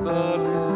Valley.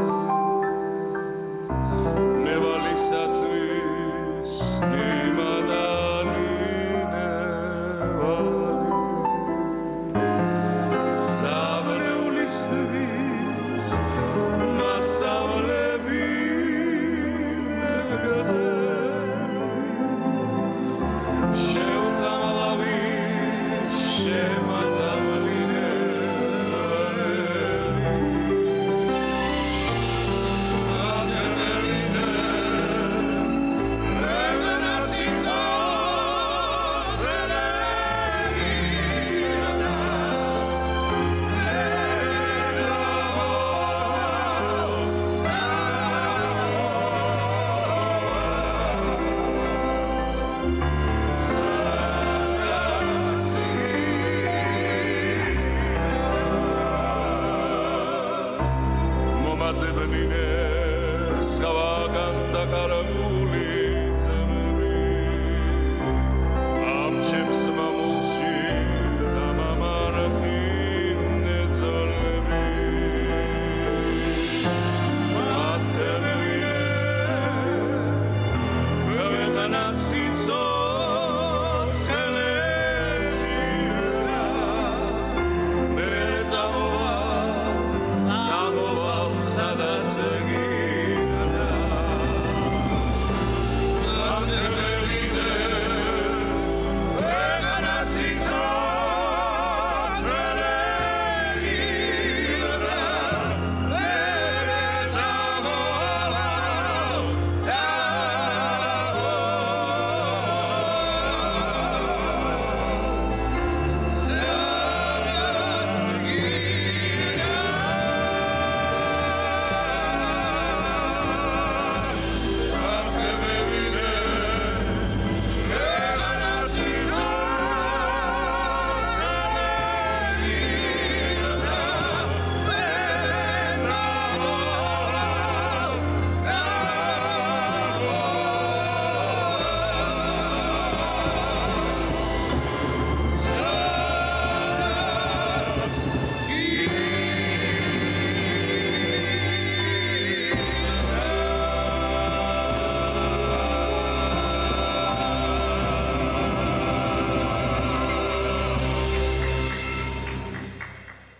風船にねわかんだからもう